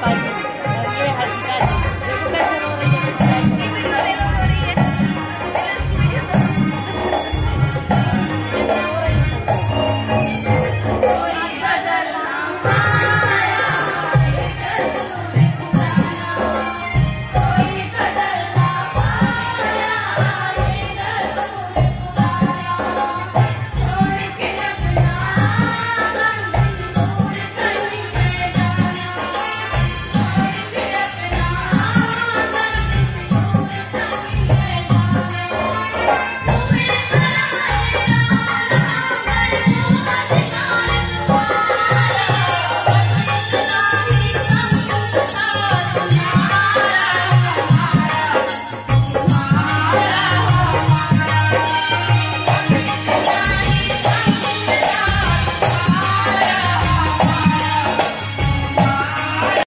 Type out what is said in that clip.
bye.